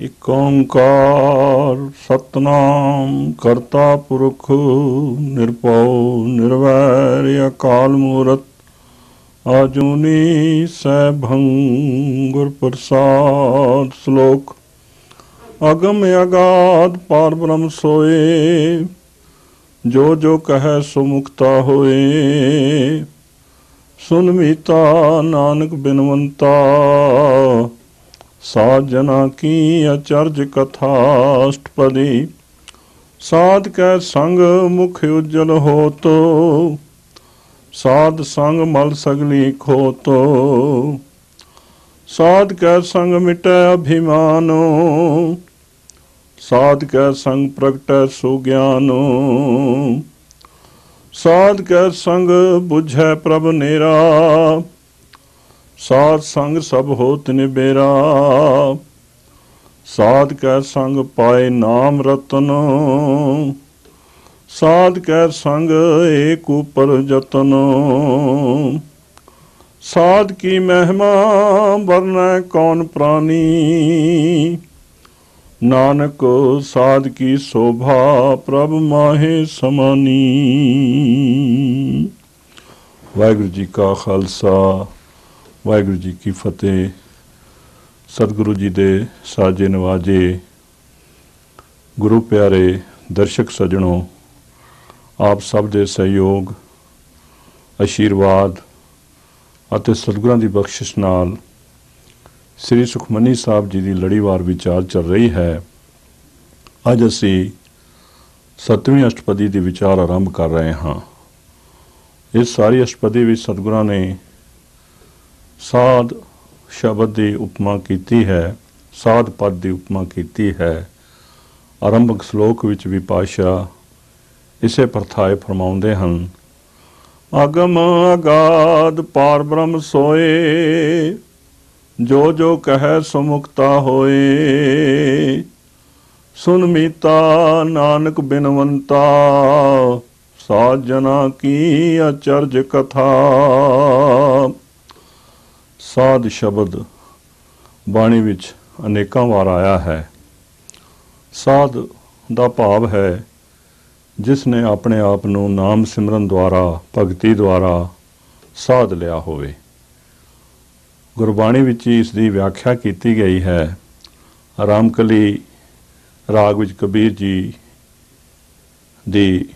ਇਕ ਓੰਕਾਰ ਸਤਨਾਮ ਕਰਤਾ ਪੁਰਖ ਨਿਰਭਉ ਨਿਰਵੈਰ ਅਕਾਲ ਮੂਰਤ, ਆਜੂਨੀ ਸੈਭੰ ਗੁਰ ਪ੍ਰਸਾਦ ਸ਼ਲੋਕ। ਅਗਮ ਅਗਾਧ ਪਾਰ ਬ੍ਰਹਮ ਸੋਏ, ਜੋ ਜੋ ਕਹੈ ਸੋ ਮੁਕਤਾ ਹੋਏ। ਸੁਨ ਮੀਤਾ ਨਾਨਕ ਬਿਨਵੰਤਾ ਸਾਧ ਜਨਾ ਕੀ ਅਚਰਜ ਕਥਾ ਅਸ਼ਟਪਦੀ ਸਾਧ ਕੈ ਸੰਗ ਮੁਖ ਉਜਲ ਹੋਤੋ। ਸਾਧ ਸੰਗ ਮਲ ਸਗਲੀ ਖੋਤੋ। ਸਾਧ ਕੈ ਸੰਗ ਮਿਟੈ ਅਭਿਮਾਨੋ। ਸਾਧ ਕੈ ਸੰਗ ਪ੍ਰਗਟੈ ਸੁ ਗਿਆਨੋ ਸਾਧ ਕੈ ਸੰਗ 부ਝੈ ਪ੍ਰਭ ਨੇਰਾ। ਸਾਧ ਸੰਗ ਸਭ ਹੋਤ ਬੇਰਾ ਸਾਧ ਕੈ ਸੰਗ ਪਾਏ ਨਾਮ ਰਤਨ। ਸਾਧ ਕੈ ਸੰਗ ਏਕ ਉਪਰ ਜਤਨ। ਸਾਧ ਕੀ ਮਹਿਮਾ ਵਰਨੈ ਕੌਣ ਪ੍ਰਾਨੀ। ਨਾਨਕ ਸਾਧ ਕੀ ਸੋਭਾ ਪ੍ਰਭ ਮਾਹੇ ਸਮਾਨੀ। ਵਾਹਿਗੁਰੂ ਜੀ ਕਾ ਖਾਲਸਾ। ਵਾਹਿਗੁਰੂ ਜੀ ਕੀ ਫਤਿਹ। ਸਤਿਗੁਰੂ ਜੀ ਦੇ ਸਾਜੇ ਨਵਾਜੇ, ਗੁਰੂ ਪਿਆਰੇ ਦਰਸ਼ਕ ਸਜਣੋ, ਆਪ ਸਭ ਦੇ ਸਹਿਯੋਗ, ਅਸ਼ੀਰਵਾਦ ਅਤੇ ਸਤਿਗੁਰਾਂ ਦੀ ਬਖਸ਼ਿਸ਼ ਨਾਲ ਸ੍ਰੀ ਸੁਖਮਨੀ ਸਾਹਿਬ ਜੀ ਦੀ ਲੜੀਵਾਰ ਵਿਚਾਰ ਚੱਲ ਰਹੀ ਹੈ। ਅੱਜ ਅਸੀਂ ਸਤਵੀਂ ਅਸ਼ਟਪਦੀ ਦੀ ਵਿਚਾਰ ਆਰੰਭ ਕਰ ਰਹੇ ਹਾਂ। ਇਸ ਸਾਰੀ ਅਸ਼ਟਪਦੀ ਵਿੱਚ ਸਤਿਗੁਰਾਂ ਨੇ ਸਾਧ ਸ਼ਬਦ ਦੀ ਉਪਮਾ ਕੀਤੀ ਹੈ, ਸਾਧ ਪਦ ਦੀ ਉਪਮਾ ਕੀਤੀ ਹੈ। ਆਰੰਭਕ ਸ਼ਲੋਕ ਵਿੱਚ ਵੀ ਪਾਸ਼ਾ ਇਸੇ ਪ੍ਰਥਾਏ ਫਰਮਾਉਂਦੇ ਹਨ, ਅਗਮ ਅਗਾਧ ਪਾਰ ਬ੍ਰਹਮ ਸੋਏ, ਜੋ ਜੋ ਕਹੈ ਸੁਮੁਕਤਾ ਹੋਏ। ਸੁਨ ਮੀਤਾ ਨਾਨਕ ਬਿਨਵੰਤਾ ਸਾਜਨਾ ਕੀ ਅਚਰਜ ਕਥਾ। ਸਾਧ ਸ਼ਬਦ ਬਾਣੀ ਵਿੱਚ ਅਨੇਕਾਂ ਵਾਰ ਆਇਆ ਹੈ। ਸਾਧ ਦਾ ਭਾਵ ਹੈ, ਜਿਸ ਨੇ ਆਪਣੇ ਆਪ ਨੂੰ ਨਾਮ ਸਿਮਰਨ ਦੁਆਰਾ, ਭਗਤੀ ਦੁਆਰਾ ਸਾਧ ਲਿਆ ਹੋਵੇ। ਗੁਰਬਾਣੀ ਵਿੱਚ ਇਸ ਦੀ ਵਿਆਖਿਆ ਕੀਤੀ ਗਈ ਹੈ। ਰਾਮਕਲੀ ਰਾਗ ਵਿੱਚ ਕਬੀਰ ਜੀ ਦੀ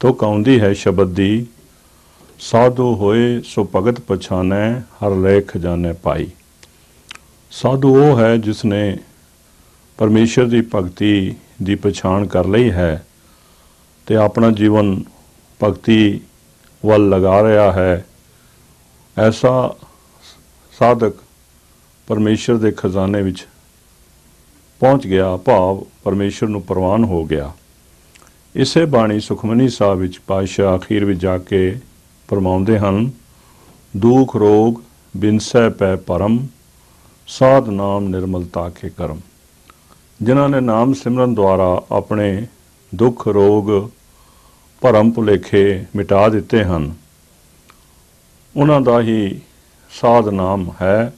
ਤੁਕ ਆਉਂਦੀ ਹੈ ਸ਼ਬਦ ਦੀ ਸਾਧੂ ਹੋਏ ਸੋ ਭਗਤ ਪਛਾਨੈ, ਹਰ ਲੇਖ ਜਾਣੈ ਪਾਈ। ਸਾਧੂ ਉਹ ਹੈ ਜਿਸ ਨੇ ਪਰਮੇਸ਼ਰ ਦੀ ਭਗਤੀ ਦੀ ਪਛਾਣ ਕਰ ਲਈ ਹੈ ਤੇ ਆਪਣਾ ਜੀਵਨ ਭਗਤੀ ਵੱਲ ਲਗਾ ਰਿਹਾ ਹੈ। ਐਸਾ ਸਾਧਕ ਪਰਮੇਸ਼ਰ ਦੇ ਖਜ਼ਾਨੇ ਵਿੱਚ ਪਹੁੰਚ ਗਿਆ, ਭਾਵ ਪਰਮੇਸ਼ਰ ਨੂੰ ਪ੍ਰਵਾਨ ਹੋ ਗਿਆ। ਇਸੇ ਬਾਣੀ ਸੁਖਮਨੀ ਸਾਹਿਬ ਵਿੱਚ ਪਾਤਸ਼ਾਹ ਅਖੀਰ ਵਿੱਚ ਜਾ ਕੇ ਫਰਮਾਉਂਦੇ ਹਨ, ਦੁਖ, ਰੋਗ, ਬਿਨਸੈ ਪੈ ਪਰਮ, ਸਾਧ ਨਾਮ ਨਿਰਮਲਤਾ ਕੇ ਕਰਮ। ਜਿਨ੍ਹਾਂ ਨੇ ਨਾਮ ਸਿਮਰਨ ਦੁਆਰਾ ਆਪਣੇ ਦੁੱਖ, ਰੋਗ, ਭਰਮ ਭੁਲੇਖੇ ਮਿਟਾ ਦਿੱਤੇ ਹਨ, ਉਹਨਾਂ ਦਾ ਹੀ ਸਾਧ ਨਾਮ ਹੈ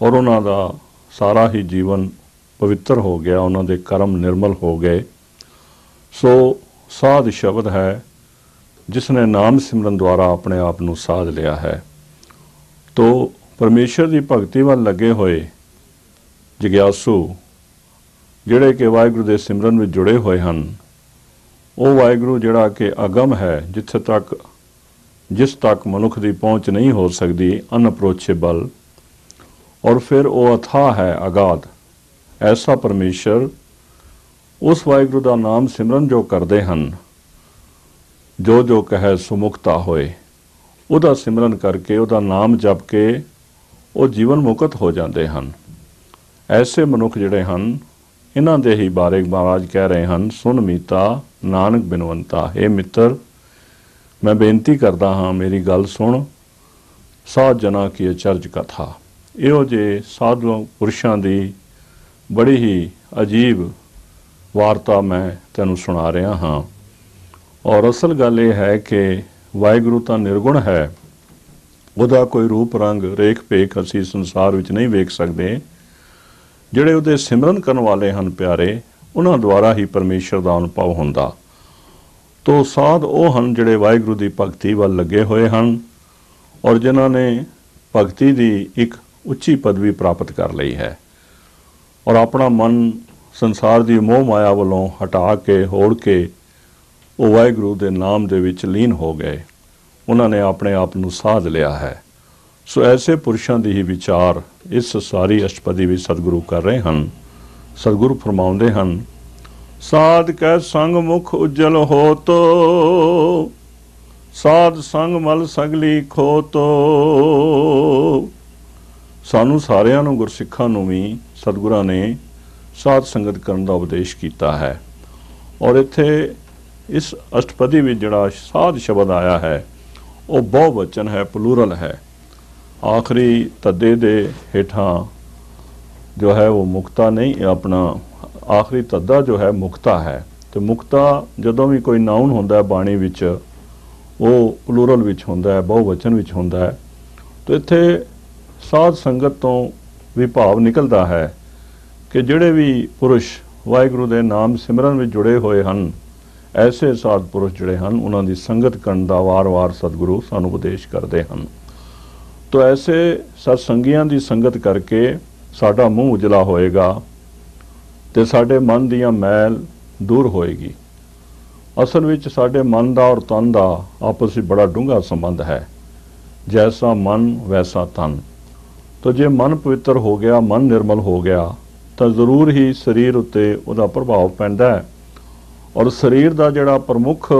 ਔਰ ਉਹਨਾਂ ਦਾ ਸਾਰਾ ਹੀ ਜੀਵਨ ਪਵਿੱਤਰ ਹੋ ਗਿਆ, ਉਹਨਾਂ ਦੇ ਕਰਮ ਨਿਰਮਲ ਹੋ ਗਏ। ਸੋ ਸਾਧ ਸ਼ਬਦ ਹੈ ਜਿਸ ਨੇ ਨਾਮ ਸਿਮਰਨ ਦੁਆਰਾ ਆਪਣੇ ਆਪ ਨੂੰ ਸਾਧ ਲਿਆ ਹੈ, ਤੋ ਪਰਮੇਸ਼ਰ ਦੀ ਭਗਤੀ ਵੱਲ ਲੱਗੇ ਹੋਏ ਜਿਗਿਆਸੂ, ਜਿਹੜੇ ਕਿ ਵਾਹਿਗੁਰੂ ਦੇ ਸਿਮਰਨ ਵਿੱਚ ਜੁੜੇ ਹੋਏ ਹਨ, ਉਹ ਵਾਹਿਗੁਰੂ ਜਿਹੜਾ ਕਿ ਅਗਮ ਹੈ, ਜਿੱਥੇ ਤੱਕ, ਜਿਸ ਤੱਕ ਮਨੁੱਖ ਦੀ ਪਹੁੰਚ ਨਹੀਂ ਹੋ ਸਕਦੀ ਅਨਅਪਰੋਚੇਬਲ ਔਰ ਫਿਰ ਉਹ ਅਥਾ ਹੈ, ਅਗਾਧ। ਐਸਾ ਪਰਮੇਸ਼ਰ ਉਸ ਵਾਹਿਗੁਰੂ ਦਾ ਨਾਮ ਸਿਮਰਨ ਜੋ ਕਰਦੇ ਹਨ। ਜੋ ਜੋ ਕਹੈ ਸੁਮੁਕਤਾ ਹੋਏ। ਉਹਦਾ ਸਿਮਰਨ ਕਰਕੇ, ਉਹਦਾ ਨਾਮ ਜਪ ਕੇ ਉਹ ਜੀਵਨ ਮੁਕਤ ਹੋ ਜਾਂਦੇ ਹਨ। ਐਸੇ ਮਨੁੱਖ ਜਿਹੜੇ ਹਨ, ਇਹਨਾਂ ਦੇ ਹੀ ਬਾਰੇ ਮਹਾਰਾਜ ਕਹਿ ਰਹੇ ਹਨ ਸੁਨ ਮੀਤਾ, ਨਾਨਕ ਬਿਨਵੰਤਾ। ਹੈ ਮਿੱਤਰ, ਮੈਂ ਬੇਨਤੀ ਕਰਦਾ ਹਾਂ, ਮੇਰੀ ਗੱਲ ਸੁਣ। ਸਾਧ ਜਨਾ ਕੀ ਅਚਰਜ ਕਥਾ। ਇਹੋ ਜੇ ਸਾਧੂ ਪੁਰਸ਼ਾਂ ਦੀ ਬੜੀ ਹੀ ਅਜੀਬ ਵਾਰਤਾ ਮੈਂ ਤੈਨੂੰ ਸੁਣਾ ਰਿਹਾ ਹਾਂ। ਔਰ ਅਸਲ ਗੱਲ ਇਹ ਹੈ ਕਿ ਵਾਹਿਗੁਰੂ ਤਾਂ ਨਿਰਗੁਣ ਹੈ। ਉਹਦਾ ਕੋਈ ਰੂਪ, ਰੰਗ, ਰੇਖ ਪੇਖ ਅਸੀਂ ਸੰਸਾਰ ਵਿੱਚ ਨਹੀਂ ਵੇਖ ਸਕਦੇ। ਜਿਹੜੇ ਉਹਦੇ ਸਿਮਰਨ ਕਰਨ ਵਾਲੇ ਹਨ ਪਿਆਰੇ, ਉਹਨਾਂ ਦੁਆਰਾ ਹੀ ਪਰਮੇਸ਼ਰ ਦਾ ਅਨੁਭਵ ਹੁੰਦਾ। ਤੋ ਸਾਧ ਉਹ ਹਨ ਜਿਹੜੇ ਵਾਹਿਗੁਰੂ ਦੀ ਭਗਤੀ ਵੱਲ ਲੱਗੇ ਹੋਏ ਹਨ ਔਰ ਜਿਨ੍ਹਾਂ ਨੇ ਭਗਤੀ ਦੀ ਇੱਕ ਉੱਚੀ ਪਦਵੀ ਪ੍ਰਾਪਤ ਕਰ ਲਈ ਹੈ। ਔਰ ਆਪਣਾ ਮਨ ਸੰਸਾਰ ਦੀ ਮੋਹ ਮਾਇਆ ਵੱਲੋਂ ਹਟਾ ਕੇ, ਹੋੜ ਕੇ ਉਹ ਵਾਹਿਗੁਰੂ ਦੇ ਨਾਮ ਦੇ ਵਿੱਚ ਲੀਨ ਹੋ ਗਏ। ਉਹਨਾਂ ਨੇ ਆਪਣੇ ਆਪ ਨੂੰ ਸਾਧ ਲਿਆ ਹੈ। ਸੋ ਐਸੇ ਪੁਰਸ਼ਾਂ ਦੀ ਹੀ ਵਿਚਾਰ ਇਸ ਸਾਰੀ ਅਸ਼ਟਪਦੀ ਵਿੱਚ ਸਤਿਗੁਰੂ ਕਰ ਰਹੇ ਹਨ। ਸਤਿਗੁਰੂ ਫਰਮਾਉਂਦੇ ਹਨ, ਸਾਧ ਕੈ ਸੰਗ ਮੁਖ ਉਜਲ ਹੋਤੋ, ਸਾਧ ਸੰਗ ਮਲ ਸਗਲੀ ਖੋਤੋ। ਸਾਨੂੰ ਸਾਰਿਆਂ ਨੂੰ ਗੁਰਸਿੱਖਾਂ ਨੂੰ ਵੀ ਸਤਿਗੁਰਾਂ ਨੇ ਸਾਧ ਸੰਗਤ ਕਰਨ ਦਾ ਉਪਦੇਸ਼ ਕੀਤਾ ਹੈ। ਔਰ ਇੱਥੇ ਇਸ ਅਸ਼ਟਪਦੀ ਵਿੱਚ ਜਿਹੜਾ ਸਾਧ ਸ਼ਬਦ ਆਇਆ ਹੈ, ਉਹ ਬਹੁ ਵਚਨ ਹੈ ਪਲੂਰਲ ਹੈ। ਆਖਰੀ ਤੱਦੇ ਦੇ ਹੇਠਾਂ ਜੋ ਹੈ ਉਹ ਮੁਕਤਾ ਨਹੀਂ, ਆਪਣਾ ਆਖਰੀ ਤੱਦਾ ਜੋ ਹੈ ਮੁਕਤਾ ਹੈ। ਤੇ ਮੁਕਤਾ ਜਦੋਂ ਵੀ ਕੋਈ ਨਾਉਨ ਹੁੰਦਾ ਹੈ ਬਾਣੀ ਵਿੱਚ, ਉਹ ਪਲੂਰਲ ਵਿੱਚ ਹੁੰਦਾ ਹੈ, ਬਹੁ ਵਚਨ ਵਿੱਚ ਹੁੰਦਾ ਹੈ। ਤੇ ਇੱਥੇ ਸਾਧ ਸੰਗਤ ਤੋਂ ਵੀ ਭਾਵ ਨਿਕਲਦਾ ਹੈ ਕਿ ਜਿਹੜੇ ਵੀ ਪੁਰਸ਼ ਵਾਹਿਗੁਰੂ ਦੇ ਨਾਮ ਸਿਮਰਨ ਵਿੱਚ ਜੁੜੇ ਹੋਏ ਹਨ ਐਸੇ ਸਾਧ ਪੁਰਸ਼ ਜਿਹੜੇ ਹਨ, ਉਹਨਾਂ ਦੀ ਸੰਗਤ ਕਰਨ ਦਾ ਵਾਰ-ਵਾਰ ਸਤਿਗੁਰੂ ਸਾਨੂੰ ਉਪਦੇਸ਼ ਕਰਦੇ ਹਨ। ਤੋ ਐਸੇ ਸਤ ਸੰਗੀਆਂ ਦੀ ਸੰਗਤ ਕਰਕੇ ਸਾਡਾ ਮੂੰਹ ਉਜਲਾ ਹੋਏਗਾ ਤੇ ਸਾਡੇ ਮਨ ਦੀਆਂ ਮੈਲ ਦੂਰ ਹੋਏਗੀ। ਅਸਲ ਵਿੱਚ ਸਾਡੇ ਮਨ ਦਾ ਔਰ ਤਨ ਦਾ ਆਪਸ ਵਿੱਚ ਬੜਾ ਡੂੰਘਾ ਸੰਬੰਧ ਹੈ। ਜੈਸਾ ਮਨ, ਵੈਸਾ ਤਨ। ਤੋ ਜੇ ਮਨ ਪਵਿੱਤਰ ਹੋ ਗਿਆ, ਮਨ ਨਿਰਮਲ ਹੋ ਗਿਆ, ਤਾਂ ਜ਼ਰੂਰ ਹੀ ਸਰੀਰ ਉੱਤੇ ਉਹਦਾ ਪ੍ਰਭਾਵ ਪੈਂਦਾ ਹੈ। ਔਰ ਸਰੀਰ ਦਾ ਜਿਹੜਾ ਪ੍ਰਮੁੱਖ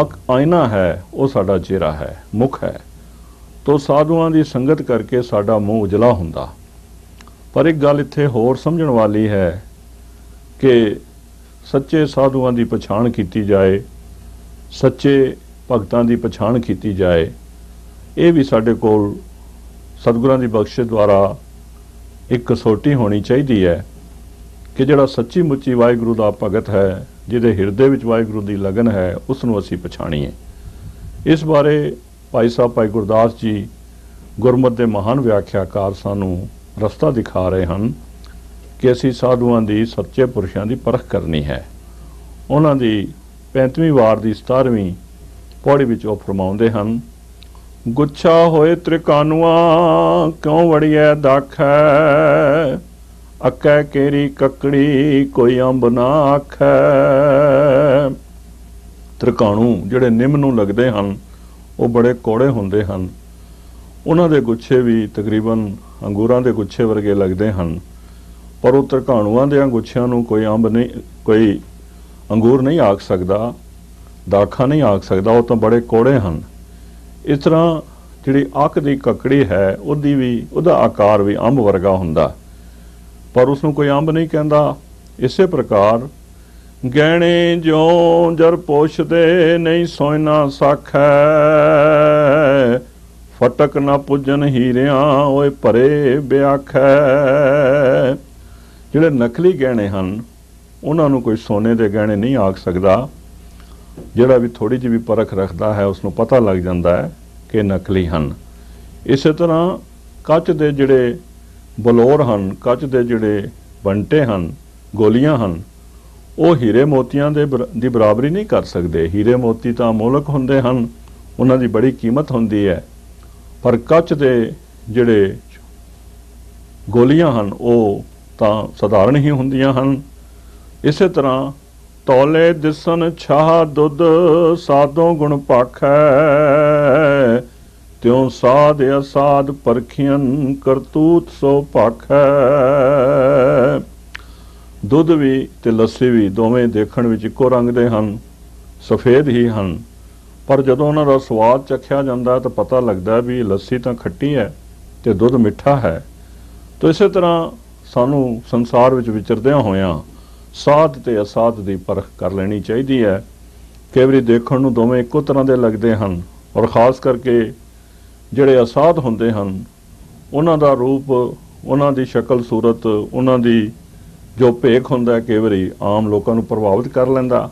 ਅਕ ਆਇਨਾ ਹੈ, ਉਹ ਸਾਡਾ ਚਿਹਰਾ ਹੈ, ਮੁਖ ਹੈ। ਤੋ ਸਾਧੂਆਂ ਦੀ ਸੰਗਤ ਕਰਕੇ ਸਾਡਾ ਮੂੰਹ ਉਜਲਾ ਹੁੰਦਾ। ਪਰ ਇੱਕ ਗੱਲ ਇੱਥੇ ਹੋਰ ਸਮਝਣ ਵਾਲੀ ਹੈ ਕਿ ਸੱਚੇ ਸਾਧੂਆਂ ਦੀ ਪਛਾਣ ਕੀਤੀ ਜਾਏ, ਸੱਚੇ ਭਗਤਾਂ ਦੀ ਪਛਾਣ ਕੀਤੀ ਜਾਏ, ਇਹ ਵੀ ਸਾਡੇ ਕੋਲ ਸਤਿਗੁਰਾਂ ਦੀ ਬਖਸ਼ਿਸ਼ ਦੁਆਰਾ ਇੱਕ ਕਸੌਟੀ ਹੋਣੀ ਚਾਹੀਦੀ ਹੈ। ਕਿ ਜਿਹੜਾ ਸੱਚੀ ਮੁੱਚੀ ਵਾਹਿਗੁਰੂ ਦਾ ਭਗਤ ਹੈ, ਜਿਹਦੇ ਹਿਰਦੇ ਵਿੱਚ ਵਾਹਿਗੁਰੂ ਦੀ ਲਗਨ ਹੈ ਉਸ ਨੂੰ ਅਸੀਂ ਪਛਾਣੀਏ ਇਸ ਬਾਰੇ ਭਾਈ ਸਾਹਿਬ ਭਾਈ ਗੁਰਦਾਸ ਜੀ ਗੁਰਮਤ ਦੇ ਮਹਾਨ ਵਿਆਖਿਆਕਾਰ ਸਾਨੂੰ ਰਸਤਾ ਦਿਖਾ ਰਹੇ ਹਨ ਕਿ ਅਸੀਂ ਸਾਧੂਆਂ ਦੀ, ਸੱਚੇ ਪੁਰਸ਼ਾਂ ਦੀ ਪਰਖ ਕਰਨੀ ਹੈ। ਉਹਨਾਂ ਦੀ 35ਵੀਂ ਵਾਰ ਦੀ 17ਵੀਂ ਪੌੜੀ ਵਿੱਚ ਉਹ ਫਰਮਾਉਂਦੇ ਹਨ, ਗੁੱਛਾ ਹੋਏ ਤ੍ਰਿਕਾਨੂਆ, ਕਿਉਂ ਵੜੀਐ ਦਾਖੈ? ਅੱਕੈ ਕੇਰੀ ਕੱਕੜੀ ਕੋਈ ਅੰਬ ਨਾ ਆਖੈ। ਤ੍ਰਿਕਾਣੂ ਜਿਹੜੇ ਨਿੰਮ ਨੂੰ ਲੱਗਦੇ ਹਨ, ਉਹ ਬੜੇ ਕੋੜੇ ਹੁੰਦੇ ਹਨ। ਉਹਨਾਂ ਦੇ ਗੁੱਛੇ ਵੀ ਤਕਰੀਬਨ ਅੰਗੂਰਾਂ ਦੇ ਗੁੱਛੇ ਵਰਗੇ ਲੱਗਦੇ ਹਨ। ਪਰ ਉਹ ਤ੍ਰਿਕਾਣੂਆਂ ਦੇ ਗੁੱਛਿਆਂ ਨੂੰ ਕੋਈ ਅੰਬ ਨਹੀਂ, ਕੋਈ ਅੰਗੂਰ ਨਹੀਂ ਆਖ ਸਕਦਾ, ਦਾਖਾ ਨਹੀਂ ਆਖ ਸਕਦਾ, ਉਹ ਤਾਂ ਬੜੇ ਕੋੜੇ ਹਨ। ਇਸ ਤਰ੍ਹਾਂ ਜਿਹੜੀ ਅੱਖ ਦੀ ਕੱਕੜੀ ਹੈ, ਉਹਦੀ ਵੀ, ਉਹਦਾ ਆਕਾਰ ਵੀ ਅੰਬ ਵਰਗਾ ਹੁੰਦਾ। ਪਰ ਉਸ ਨੂੰ ਕੋਈ ਅੰਬ ਨਹੀਂ ਕਹਿੰਦਾ। ਇਸੇ ਪ੍ਰਕਾਰ ਗਹਿਣੇ ਜਿਉ ਜਰ ਪੋਛਦੇ ਨਹੀਂ ਸੋਇਨਾ ਸਾਖੈ। ਫਟਕ ਨਾ ਪੁੱਜਨ ਹੀਰਿਆਂ ਓਏ ਭਰੇ ਬਿਆਖੈ। ਜਿਹੜੇ ਨਕਲੀ ਗਹਿਣੇ ਹਨ, ਉਹਨਾਂ ਨੂੰ ਕੋਈ ਸੋਨੇ ਦੇ ਗਹਿਣੇ ਨਹੀਂ ਆਖ ਸਕਦਾ। ਜਿਹੜਾ ਵੀ ਥੋੜੀ ਜਿਹੀ ਵੀ ਪਰਖ ਰੱਖਦਾ ਹੈ ਉਸ ਨੂੰ ਪਤਾ ਲੱਗ ਜਾਂਦਾ ਹੈ ਕਿ ਨਕਲੀ ਹਨ। ਇਸੇ ਤਰ੍ਹਾਂ ਕੱਚ ਦੇ ਜਿਹੜੇ ਬਲੌਰ ਹਨ, ਕੱਚ ਦੇ ਜਿਹੜੇ ਬੰਟੇ ਹਨ, ਗੋਲੀਆਂ ਹਨ, ਉਹ ਹੀਰੇ ਮੋਤੀਆਂ ਦੇ ਦੀ ਬਰਾਬਰੀ ਨਹੀਂ ਕਰ ਸਕਦੇ। ਹੀਰੇ ਮੋਤੀ ਤਾਂ ਮੋਲਕ ਹੁੰਦੇ ਹਨ, ਉਹਨਾਂ ਦੀ ਬੜੀ ਕੀਮਤ ਹੁੰਦੀ ਹੈ। ਪਰ ਕੱਚ ਦੇ ਜਿਹੜੇ ਗੋਲੀਆਂ ਹਨ, ਉਹ ਤਾਂ ਸਧਾਰਨ ਹੀ ਹੁੰਦੀਆਂ ਹਨ। ਇਸੇ ਤਰ੍ਹਾਂ ਤੌਲੇ ਦਿਸਨ ਛਾਹ ਦੁੱਧ ਸਾਦੋਂ ਗੁਣ ਪਾਖੈ। ਤਿਉ ਸਾਧ ਅਸਾਧ ਪਰਖੀਆਂ ਕਰਤੂਤ ਸੋ ਪਾਖੈ। ਦੁੱਧ ਵੀ ਤੇ ਲੱਸੀ ਵੀ ਦੋਵੇਂ ਦੇਖਣ ਵਿੱਚ ਇੱਕੋ ਰੰਗ ਦੇ ਹਨ, ਸਫੇਦ ਹੀ ਹਨ। ਪਰ ਜਦੋਂ ਉਹਨਾਂ ਦਾ ਸਵਾਦ ਚਖਿਆ ਜਾਂਦਾ ਤਾਂ ਪਤਾ ਲੱਗਦਾ ਵੀ ਲੱਸੀ ਤਾਂ ਖੱਟੀ ਹੈ ਤੇ ਦੁੱਧ ਮਿੱਠਾ ਹੈ। ਤਾਂ ਇਸੇ ਤਰ੍ਹਾਂ ਸਾਨੂੰ ਸੰਸਾਰ ਵਿੱਚ ਵਿਚਰਦਿਆਂ ਹੋਇਆਂ ਸਾਧ ਤੇ ਅਸਾਧ ਦੀ ਪਰਖ ਕਰ ਲੈਣੀ ਚਾਹੀਦੀ ਹੈ। ਕਈ ਵਾਰੀ ਦੇਖਣ ਨੂੰ ਦੋਵੇਂ ਇੱਕੋ ਤਰ੍ਹਾਂ ਦੇ ਲੱਗਦੇ ਹਨ ਔਰ ਖਾਸ ਕਰਕੇ ਜਿਹੜੇ ਅਸਾਧ ਹੁੰਦੇ ਹਨ, ਉਹਨਾਂ ਦਾ ਰੂਪ, ਉਹਨਾਂ ਦੀ ਸ਼ਕਲ ਸੂਰਤ, ਉਹਨਾਂ ਦੀ ਜੋ ਭੇਖ ਹੁੰਦਾ ਕਈ ਵਾਰੀ ਆਮ ਲੋਕਾਂ ਨੂੰ ਪ੍ਰਭਾਵਿਤ ਕਰ ਲੈਂਦਾ।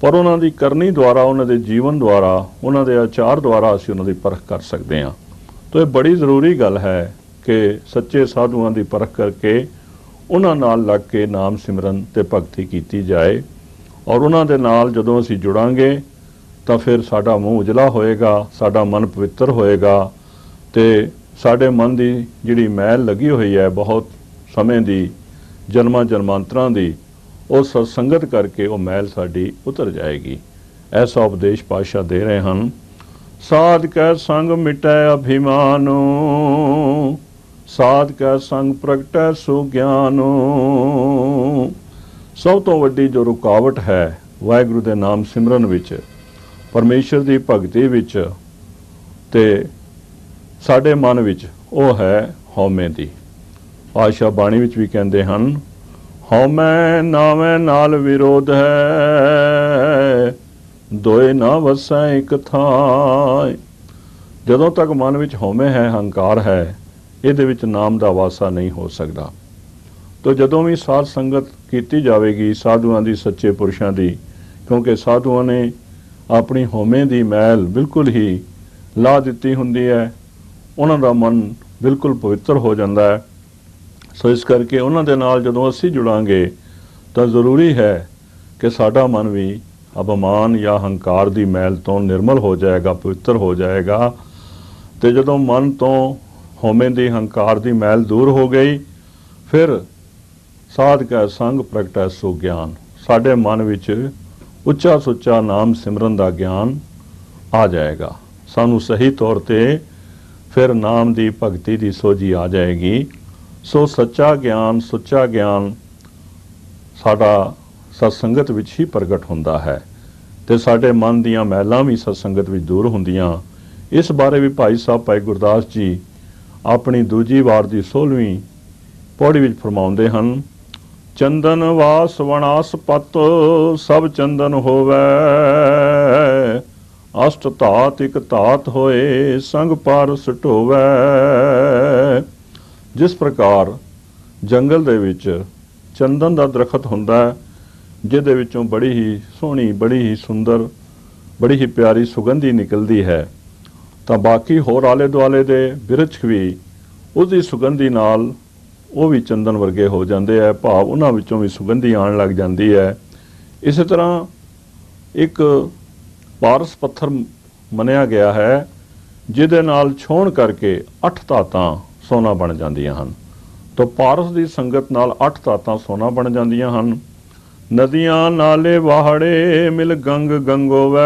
ਪਰ ਉਹਨਾਂ ਦੀ ਕਰਨੀ ਦੁਆਰਾ, ਉਹਨਾਂ ਦੇ ਜੀਵਨ ਦੁਆਰਾ, ਉਹਨਾਂ ਦੇ ਆਚਾਰ ਦੁਆਰਾ ਅਸੀਂ ਉਹਨਾਂ ਦੀ ਪਰਖ ਕਰ ਸਕਦੇ ਹਾਂ। ਤਾਂ ਇਹ ਬੜੀ ਜ਼ਰੂਰੀ ਗੱਲ ਹੈ ਕਿ ਸੱਚੇ ਸਾਧੂਆਂ ਦੀ ਪਰਖ ਕਰਕੇ ਉਹਨਾਂ ਨਾਲ ਲੱਗ ਕੇ ਨਾਮ ਸਿਮਰਨ ਤੇ ਭਗਤੀ ਕੀਤੀ ਜਾਏ। ਔਰ ਉਹਨਾਂ ਦੇ ਨਾਲ ਜਦੋਂ ਅਸੀਂ ਜੁੜਾਂਗੇ ਤਾਂ ਫਿਰ ਸਾਡਾ ਮੂੰਹ ਉਜਲਾ ਹੋਏਗਾ, ਸਾਡਾ ਮਨ ਪਵਿੱਤਰ ਹੋਏਗਾ ਤੇ ਸਾਡੇ ਮਨ ਦੀ ਜਿਹੜੀ ਮੈਲ ਲੱਗੀ ਹੋਈ ਹੈ ਬਹੁਤ ਸਮੇਂ ਦੀ, ਜਨਮਾਂ ਜਨਮਾਂਤਰਾਂ ਦੀ, ਉਹ ਸਤਸੰਗਤ ਕਰਕੇ ਉਹ ਮੈਲ ਸਾਡੀ ਉਤਰ ਜਾਏਗੀ। ਐਸਾ ਉਪਦੇਸ਼ ਪਾਸ਼ਾ ਦੇ ਰਹੇ ਹਨ। ਸਾਧ ਕੈ ਸੰਗ ਮਿਟੈ ਅਭਿਮਾਨੋ, ਸਾਧ ਕੈ ਸੰਗ ਪ੍ਰਗਟੈ ਸੁਗਿਆਨੋ। ਸਭ ਤੋਂ ਵੱਡੀ ਜੋ ਰੁਕਾਵਟ ਹੈ, ਵਾਹਿਗੁਰੂ ਦੇ ਨਾਮ ਸਿਮਰਨ ਵਿੱਚ ਪਰਮੇਸ਼ਰ ਦੀ ਭਗਤੀ ਵਿੱਚ ਤੇ ਸਾਡੇ ਮਨ ਵਿੱਚ ਉਹ ਹੈ ਹਉਮੈ ਦੀ। ਆਸ਼ਾ ਬਾਣੀ ਵਿੱਚ ਵੀ ਕਹਿੰਦੇ ਹਨ, ਹਉਮੈ ਨਾਵੇਂ ਨਾਲ ਵਿਰੋਧ ਹੈ, ਦੋਏ ਨਾ ਵਸੈ ਇਕ ਥਾਂ। ਜਦੋਂ ਤੱਕ ਮਨ ਵਿੱਚ ਹਉਮੈ ਹੈ, ਹੰਕਾਰ ਹੈ, ਇਹਦੇ ਵਿੱਚ ਨਾਮ ਦਾ ਵਾਸਾ ਨਹੀਂ ਹੋ ਸਕਦਾ। ਤੋ ਜਦੋਂ ਵੀ ਸਾਧ ਸੰਗਤ ਕੀਤੀ ਜਾਵੇਗੀ ਸਾਧੂਆਂ ਦੀ, ਸੱਚੇ ਪੁਰਸ਼ਾਂ ਦੀ, ਕਿਉਂਕਿ ਸਾਧੂਆਂ ਨੇ ਆਪਣੀ ਹੋਮੇ ਦੀ ਮੈਲ ਬਿਲਕੁਲ ਹੀ ਲਾ ਦਿੱਤੀ ਹੁੰਦੀ ਹੈ। ਉਹਨਾਂ ਦਾ ਮਨ ਬਿਲਕੁਲ ਪਵਿੱਤਰ ਹੋ ਜਾਂਦਾ ਹੈ। ਸੋ ਇਸ ਕਰਕੇ ਉਹਨਾਂ ਦੇ ਨਾਲ ਜਦੋਂ ਅਸੀਂ ਜੁੜਾਂਗੇ, ਤਾਂ ਜ਼ਰੂਰੀ ਹੈ ਕਿ ਸਾਡਾ ਮਨ ਵੀ ਅਪਮਾਨ ਜਾਂ ਹੰਕਾਰ ਦੀ ਮੈਲ ਤੋਂ ਨਿਰਮਲ ਹੋ ਜਾਏਗਾ, ਪਵਿੱਤਰ ਹੋ ਜਾਏਗਾ। ਤੇ ਜਦੋਂ ਮਨ ਤੋਂ ਹਉਮੈ ਦੀ ਹੰਕਾਰ ਦੀ ਮੈਲ ਦੂਰ ਹੋ ਗਈ, ਫਿਰ ਸਾਧ ਕਾ ਸੰਗ ਪ੍ਰਗਟੈ ਸੋ ਗਿਆਨ ਸਾਡੇ ਮਨ ਵਿੱਚ ਉੱਚਾ ਸੁੱਚਾ ਨਾਮ ਸਿਮਰਨ ਦਾ ਗਿਆਨ ਆ ਜਾਏਗਾ। ਸਾਨੂੰ ਸਹੀ ਤੌਰ ਤੇ ਫਿਰ ਨਾਮ ਦੀ ਭਗਤੀ ਦੀ ਸੋਝੀ ਆ ਜਾਏਗੀ। ਸੋ ਸੱਚਾ ਗਿਆਨ, ਸੁੱਚਾ ਗਿਆਨ ਸਾਡਾ ਸਤਸੰਗਤ ਵਿੱਚ ਹੀ ਪ੍ਰਗਟ ਹੁੰਦਾ ਹੈ ਤੇ ਸਾਡੇ ਮਨ ਦੀਆਂ ਮਹਿਲਾਂ ਵੀ ਸਤਸੰਗਤ ਵਿੱਚ ਦੂਰ ਹੁੰਦੀਆਂ। ਇਸ ਬਾਰੇ ਵੀ ਭਾਈ ਸਾਹਿਬ, ਭਾਈ ਗੁਰਦਾਸ ਜੀ ਆਪਣੀ ਦੂਜੀ ਵਾਰ ਦੀ 16ਵੀਂ ਪੌੜੀ ਵਿੱਚ ਫਰਮਾਉਂਦੇ ਹਨ ਚੰਦਨ ਵਾਸ ਵਣਾਸ ਪਤ, ਸਭ ਚੰਦਨ ਹੋਵੇ। ਅਸ਼ਟ ਧਾਤ ਇਕ ਧਾਤ ਹੋਏ, ਸੰਗ ਪਰ ਸਟੋਵੇ। ਜਿਸ ਪ੍ਰਕਾਰ ਜੰਗਲ ਦੇ ਵਿੱਚ ਚੰਦਨ ਦਾ ਦਰਖਤ ਹੁੰਦਾ ਹੈ, ਜਿਹਦੇ ਵਿੱਚੋਂ ਬੜੀ ਹੀ ਸੋਹਣੀ, ਬੜੀ ਹੀ ਸੁੰਦਰ, ਬੜੀ ਹੀ ਪਿਆਰੀ ਸੁਗੰਧੀ ਨਿਕਲਦੀ ਹੈ, ਤਾਂ ਬਾਕੀ ਹੋਰ ਆਲੇ ਦੁਆਲੇ ਦੇ ਬਿਰਛ ਵੀ ਉਸ ਦੀ ਸੁਗੰਧੀ ਨਾਲ ਉਹ ਵੀ ਚੰਦਨ ਵਰਗੇ ਹੋ ਜਾਂਦੇ ਆ, ਭਾਵ ਉਹਨਾਂ ਵਿੱਚੋਂ ਵੀ ਸੁਗੰਧੀ ਆਉਣ ਲੱਗ ਜਾਂਦੀ ਹੈ। ਇਸੇ ਤਰ੍ਹਾਂ ਇੱਕ ਪਾਰਸ ਪੱਥਰ ਮੰਨਿਆ ਗਿਆ ਹੈ, ਜਿਹਦੇ ਨਾਲ ਛੋਣ ਕਰਕੇ ਅੱਠ ਧਾਤਾਂ ਸੋਨਾ ਬਣ ਜਾਂਦੀਆਂ ਹਨ। ਤਾਂ ਪਾਰਸ ਦੀ ਸੰਗਤ ਨਾਲ ਅੱਠ ਧਾਤਾਂ ਸੋਨਾ ਬਣ ਜਾਂਦੀਆਂ ਹਨ। ਨਦੀਆਂ ਨਾਲੇ ਵਾਹੜੇ ਮਿਲ ਗੰਗ ਗੰਗੋਵੈ,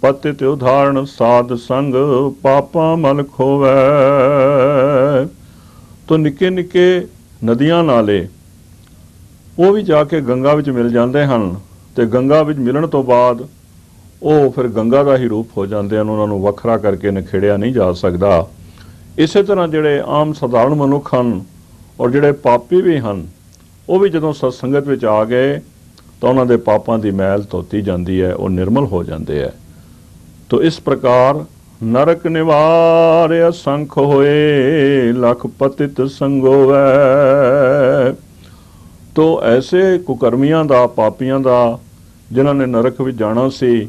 ਪਤਿ ਤੇ ਉਧਾਰਨ ਸਾਧ ਸੰਗ ਪਾਪਾਂ ਮਲ ਖੋਵੈ। ਤੋ ਨਿੱਕੇ ਨਿੱਕੇ ਨਦੀਆਂ ਨਾਲੇ ਉਹ ਵੀ ਜਾ ਕੇ ਗੰਗਾ ਵਿੱਚ ਮਿਲ ਜਾਂਦੇ ਹਨ ਤੇ ਗੰਗਾ ਵਿੱਚ ਮਿਲਣ ਤੋਂ ਬਾਅਦ ਉਹ ਫਿਰ ਗੰਗਾ ਦਾ ਹੀ ਰੂਪ ਹੋ ਜਾਂਦੇ ਹਨ, ਉਹਨਾਂ ਨੂੰ ਵੱਖਰਾ ਕਰਕੇ ਨਖੇੜਿਆ ਨਹੀਂ ਜਾ ਸਕਦਾ। ਇਸੇ ਤਰ੍ਹਾਂ ਜਿਹੜੇ ਆਮ ਸਧਾਰਨ ਮਨੁੱਖ ਹਨ ਔਰ ਜਿਹੜੇ ਪਾਪੀ ਵੀ ਹਨ, ਉਹ ਵੀ ਜਦੋਂ ਸਤਸੰਗਤ ਵਿੱਚ ਆ ਗਏ ਤਾਂ ਉਹਨਾਂ ਦੇ ਪਾਪਾਂ ਦੀ ਮੈਲ ਧੋਤੀ ਜਾਂਦੀ ਹੈ, ਉਹ ਨਿਰਮਲ ਹੋ ਜਾਂਦੇ ਹੈ। ਤੋ ਇਸ ਪ੍ਰਕਾਰ ਨਰਕ ਨਿਵਾਰ ਅਸੰਖ ਹੋਏ, ਲਖ ਪਤਿਤ ਸੰਗੋਵੈ। ਤੋ ਐਸੇ ਕੁਕਰਮੀਆਂ ਦਾ, ਪਾਪੀਆਂ ਦਾ, ਜਿਨ੍ਹਾਂ ਨੇ ਨਰਕ ਵਿੱਚ ਜਾਣਾ ਸੀ,